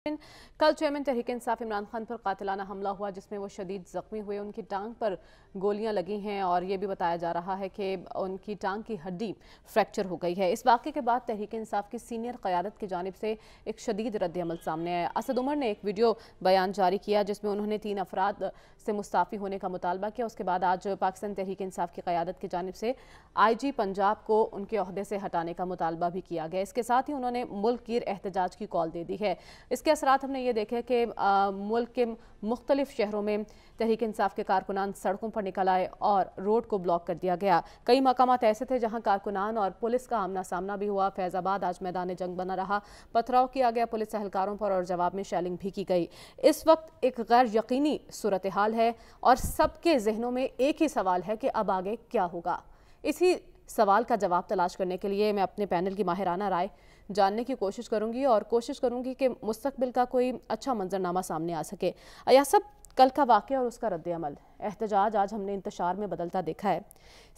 कल चेयरमैन तहरीक इंसाफ इमरान खान पर कातिलाना हमला हुआ, जिसमें वो शदीद जख्मी हुए। उनकी टांग पर गोलियाँ लगी हैं और ये भी बताया जा रहा है कि उनकी टांग की हड्डी फ्रैक्चर हो गई है। इस वाक़े के बाद तहरीक इंसाफ की सीनियर क़्यादत की जानब से एक शदीद रद्दमल सामने आया। असद उमर ने एक वीडियो बयान जारी किया, जिसमें उन्होंने तीन अफराद से मुस्ताफ़ी होने का मुतालबा किया। उसके बाद आज पाकिस्तान तहरीक इंसाफ की क़्यादत की जानब से आई जी पंजाब को उनके अहदे से हटाने का मुतालबा भी किया गया। इसके साथ ही उन्होंने मुल्क गिर एहतजाज की कॉल दे दी है। इसके असरात हमने ये देखे कि मुल्क के मुख्तलिफ़ शहरों में तहरीक इंसाफ के कारकुनान सड़कों पर निकल आए और रोड को ब्लॉक कर दिया गया। कई मकाम ऐसे थे जहाँ कारकुनान और पुलिस का आमना सामना भी हुआ। फैज़ाबाद आज मैदान जंग बना रहा। पथराव किया गया पुलिस एहलकारों पर और जवाब में शैलिंग भी की गई। इस वक्त एक गैर यकीनी सूरत हाल है और सबके जहनों में एक ही सवाल है कि अब आगे क्या होगा। इसी सवाल का जवाब तलाश करने के लिए मैं अपने पैनल की माहिराना राय जानने की कोशिश करूँगी और कोशिश करूँगी कि मुस्तबिल का कोई अच्छा मंजरनामा सामने आ सके। या सब कल का वाक़ और उसका रद्द अमल एहतजाज आज हमने इंतशार में बदलता देखा है।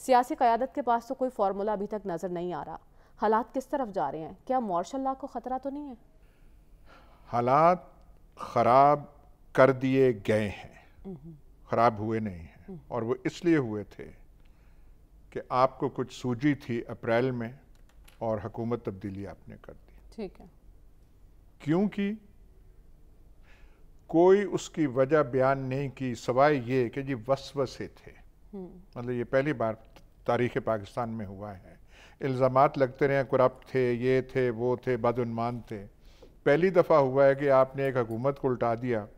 सियासी क़्यादत के पास तो कोई फार्मूला अभी तक नज़र नहीं आ रहा। हालात किस तरफ़ जा रहे हैं? क्या मार्शल लॉ को ख़तरा तो नहीं है? हालात ख़राब कर दिए गए हैं। ख़राब हुए नहीं हैं। और वो इसलिए हुए थे कि आपको कुछ सूझी थी अप्रैल में और हुकूमत तब्दीली आपने कर दी। ठीक है। क्योंकि कोई उसकी वजह बयान नहीं की सवाए ये कि जी वसवसे थे। हम्म। मतलब ये पहली बार तारीख पाकिस्तान में हुआ है। इल्ज़ाम लगते रहे करप्ट थे ये थे वो थे बदउनमान थे। पहली दफ़ा हुआ है कि आपने एक हुकूमत को उल्टा दिया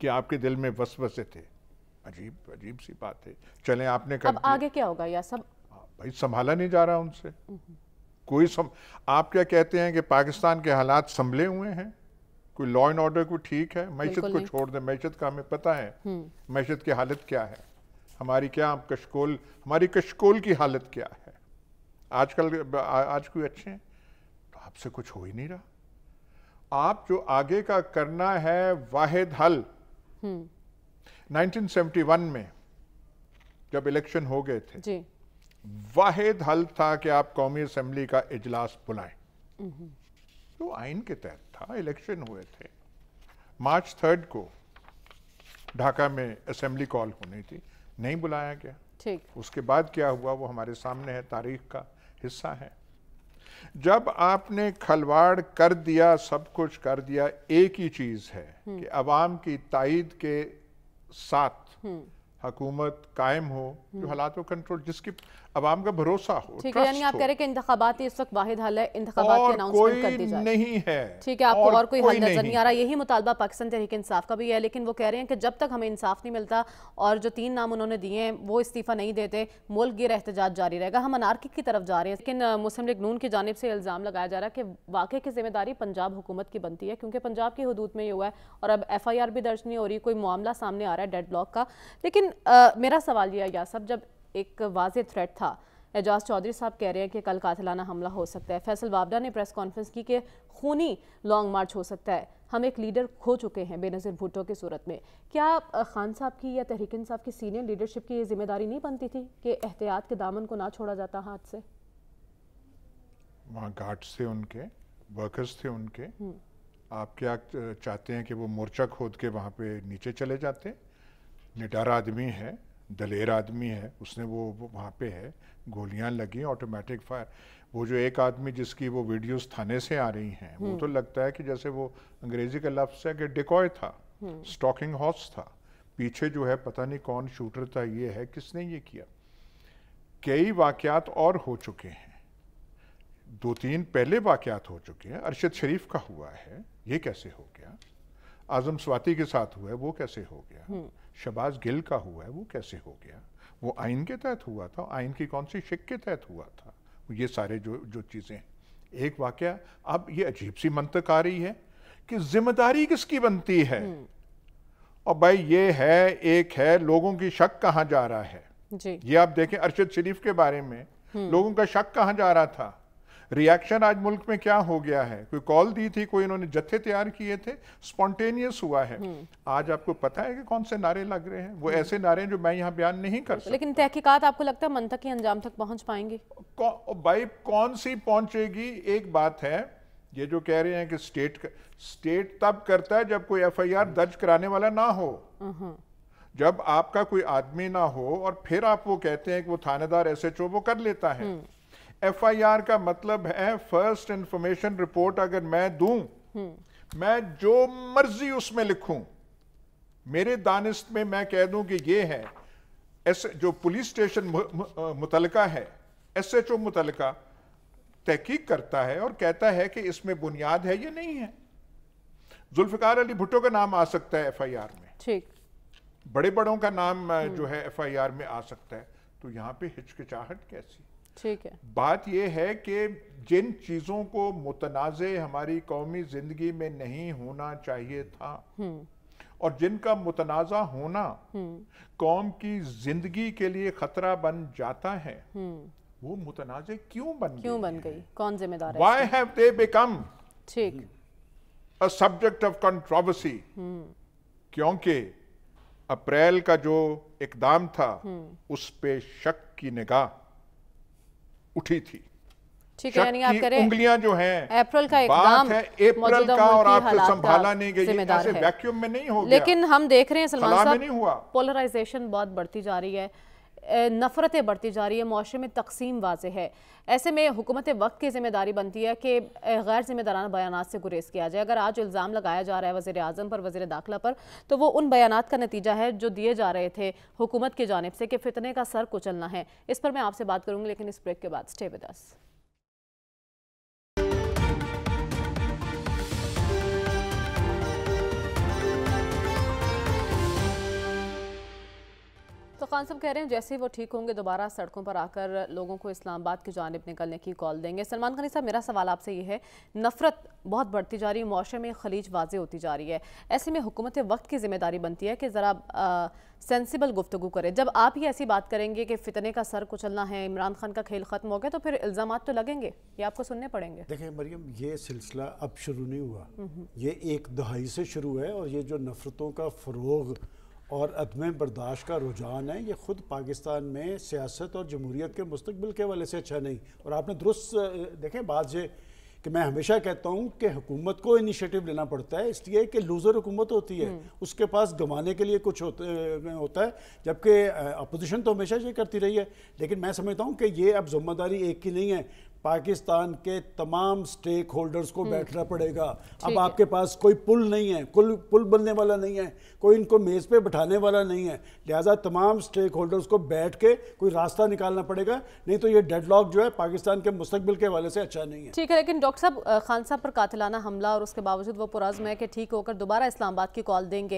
कि आपके दिल में वसवसे थे। अजीब अजीब सी बात है। चले आपने कर अब आगे क्या होगा या सब हाँ, भाई संभाला नहीं जा रहा उनसे। हम्म। कोई सम आप क्या कहते हैं कि पाकिस्तान के हालात संभले हुए हैं? कोई लॉ एंड ऑर्डर को ठीक है? मैशत को छोड़ दें। मैशत का हमें पता है हम्म। मैशत की हालत क्या है। हमारी क्या आप कशकोल हमारी कशकोल की हालत क्या है? आजकल आज कोई अच्छे हैं? तो आपसे कुछ हो ही नहीं रहा। आप जो आगे का करना है वाहिद हल। 1971 हम्म। में जब इलेक्शन हो गए थे जी। वाहिद हल था कि आप कौमी असम्बली का इजलास बुलाएँ। तो आइन के तहत था इलेक्शन हुए थे। मार्च थर्ड को ढाका में असेंबली कॉल होनी थी। नहीं बुलाया गया। ठीक। उसके बाद क्या हुआ? वो हमारे सामने है तारीख का हिस्सा है। जब आपने खलवाड़ कर दिया सब कुछ कर दिया एक ही चीज़ है हम्म। कि अवाम की ताइद के साथ हम्म। हुकूमत कायम हो जो हम्म। हालात को कंट्रोल जिसकी अवाम का भरोसा हो ठीक है यानी आप कह रहे हैं कि इंतखाबात इस वक्त वाहिद हल है इंतखाबात की अनाउंसमेंट कर दी जाए नहीं है ठीक है आपको और, और कोई कोई हल नज़र नहीं आ रहा यही मुतालबा पाकिस्तान तहरीक इंसाफ का भी है लेकिन वो कह रहे हैं कि जब तक हमें इंसाफ नहीं मिलता और जो तीन नाम उन्होंने दिए हैं वो इस्तीफा नहीं देते मुल्क गिर एहतजाज जारी रहेगा हम अनारकी की तरफ़ जा रहे हैं। लेकिन मुस्लिम लीग नून की जानब से इल्ज़ाम लगाया जा रहा है कि वाकई की ज़िम्मेदारी पंजाब हुकूमत की बनती है क्योंकि पंजाब की हदूद में ये हुआ है और अब एफ़ आई आर भी दर्ज नहीं हो रही कोई मामला सामने आ रहा है डेड ब्लॉक का। लेकिन मेरा सवाल यह या सब जब एक वाज थ्रेट था। एजाज चौधरी साहब कह रहे हैं कि कल कातिलाना हमला हो सकता है। फैसल वाबडा ने प्रेस कॉन्फ्रेंस की कि खूनी लॉन्ग मार्च हो सकता है। हम एक लीडर खो चुके हैं बेनज़ीर भुट्टो की सूरत में। क्या खान साहब की या तहरीक साहब की सीनियर लीडरशिप की ये ज़िम्मेदारी नहीं बनती थी कि एहतियात के दामन को ना छोड़ा जाता हाथ से? वहाँ गार्ड्स थे उनके वर्कर्स थे उनके। आप क्या चाहते हैं कि वो मोर्चा खोद के वहाँ पे नीचे चले जाते? निडार आदमी है। दलेर आदमी है उसने वो, वहाँ पे है गोलियाँ लगी ऑटोमेटिक फायर वो जो एक आदमी जिसकी वो वीडियोस थाने से आ रही हैं वो हम्म। तो लगता है कि जैसे वो अंग्रेज़ी का लफ्ज़ है कि डिकॉय था स्टॉकिंग हम्म। हाउस था. पीछे जो है पता नहीं कौन शूटर था ये है किसने ये किया? कई वाकयात और हो चुके हैं. दो तीन पहले वाकयात हो चुके हैं. अरशद शरीफ का हुआ है ये कैसे हो गया? आज़म स्वाति के साथ हुआ है वो कैसे हो गया हम्म। शबाज गिल का हुआ है वो कैसे हो गया वो आइन के तहत हुआ था आइन की कौन सी शिक के तहत हुआ था ये सारे जो जो चीज़ें एक वाक्य अब ये अजीब सी मंतक आ रही है कि ज़िम्मेदारी किसकी बनती है हम्म। और भाई ये है एक है लोगों की शक कहाँ जा रहा है जी। ये आप देखें अरशद शरीफ के बारे में हम्म। लोगों का शक कहाँ जा रहा था रिएक्शन आज मुल्क में क्या हो गया है? कोई कॉल दी थी कोई इन्होंने जत्थे तैयार किए थे? स्पॉन्टेनियस हुआ है। हम्म। आज आपको पता है कि कौन से नारे लग रहे हैं? वो हम्म। ऐसे नारे जो मैं यहाँ बयान नहीं कर सकता। लेकिन तहकीकात आपको लगता है मंतक अंजाम तक पहुँच पाएँगे? भाई कौन सी पहुंचेगी? एक बात है ये जो कह रहे हैं कि स्टेट स्टेट तब करता है जब कोई एफआईआर दर्ज कराने वाला ना हो। जब आपका कोई आदमी ना हो और फिर आप वो कहते हैं कि वो थानेदार एसएचओ वो कर लेता है। एफआईआर का मतलब है फ़र्स्ट इंफॉर्मेशन रिपोर्ट अगर मैं दूँ मैं जो मर्ज़ी उसमें लिखूं मेरे दानिस्त में मैं कह दूँ कि ये है ऐसे जो पुलिस स्टेशन मुतलका है एसएचओ मुतलका तहकीक करता है और कहता है कि इसमें बुनियाद है या नहीं है। जुल्फिकार अली भुट्टो का नाम आ सकता है एफआईआर में। ठीक। बड़े बड़ों का नाम जो है एफआईआर में आ सकता है। तो यहाँ पे हिचकिचाहट कैसी? ठीक है। बात यह है कि जिन चीज़ों को मुतनाज़ हमारी कौमी ज़िंदगी में नहीं होना चाहिए था और जिनका मुतनाज़ा होना कौम की ज़िंदगी के लिए खतरा बन जाता है वो मुतनाज़े क्यों बन क्यों बन गई? कौन जिम्मेदार है वाई हैव दे बिकम ठीक। अ सब्जेक्ट ऑफ़ कंट्रोवर्सी क्योंकि अप्रैल का जो इकदाम था उस पे शक की निगाह। उठी थी। ठीक है यानी आप करें उंगलियाँ जो हैं अप्रैल का एकदम है अप्रैल का और आपसे संभाला नहीं गई ऐसे वैक्यूम में नहीं हो गया। लेकिन हम देख रहे हैं सलमान साहब पोलराइजेशन बहुत बढ़ती जा रही है। नफ़रतें बढ़ती जा रही है माशरे में तकसीम वाज है। ऐसे में हुकूमत वक्त की ज़िम्मेदारी बनती है कि गैर जिम्मेदाराना बयान से गुरेज किया जाए। अगर आज इल्ज़ाम लगाया जा रहा है वज़ी अजम पर वज़ी दाखिला पर तो वो उन बयान का नतीजा है जो दिए जा रहे थे हुकूमत की जानब से कि फितने का सर कुचलना है। इस पर मैं आपसे बात करूँगी, लेकिन इस ब्रेक के बाद स्टे विद खान साहब कह रहे हैं जैसे ही वो ठीक होंगे दोबारा सड़कों पर आकर लोगों को इस्लामाबाद की जानब निकलने की कॉल देंगे। सलमान खानी साहब मेरा सवाल आपसे ये है नफरत बहुत बढ़ती जा रही है मौशे में खलीज वाजे होती जा रही है। ऐसे में हुकूमत वक्त की ज़िम्मेदारी बनती है कि ज़रा सेंसिबल गुफ्तु करें। जब आप ही ऐसी बात करेंगे कि फितने का सर कुचलना है इमरान खान का खेल ख़त्म हो गया तो फिर इल्ज़ाम तो लगेंगे ये आपको सुनने पड़ेंगे। देखें मरियम ये सिलसिला अब शुरू नहीं हुआ। ये एक दहाई से शुरू है और ये जो नफ़रतों का फ़रोग और अदम बर्दाश्त का रुझान है। ये ख़ुद पाकिस्तान में सियासत और जमहूरीत के मुस्तबिल के वाले से अच्छा नहीं। और आपने दुरुस्त देखें बात ये कि मैं हमेशा कहता हूँ कि हुकूमत को इनिशिएटिव लेना पड़ता है इसलिए कि लूज़र हुकूमत होती है। हम्म। उसके पास गंवाने के लिए कुछ होते, होता है जबकि अपोजिशन तो हमेशा ये करती रही है। लेकिन मैं समझता हूँ कि ये अब ज़िम्मेदारी एक की नहीं है। पाकिस्तान के तमाम स्टेक होल्डर्स को हम्म। बैठना पड़ेगा। अब आपके पास कोई पुल नहीं है कुल पुल बनने वाला नहीं है कोई इनको मेज़ पे बैठाने वाला नहीं है। लिहाजा तमाम स्टेक होल्डर्स को बैठ के कोई रास्ता निकालना पड़ेगा नहीं तो ये डेडलॉक जो है पाकिस्तान के मुस्तबिल के वाले से अच्छा नहीं है। ठीक है लेकिन डॉक्टर साहब खान साहब पर कातिलाना हमला और उसके बावजूद वो पुरज़म है कि ठीक होकर दोबारा इस्लामाबाद की कॉल देंगे।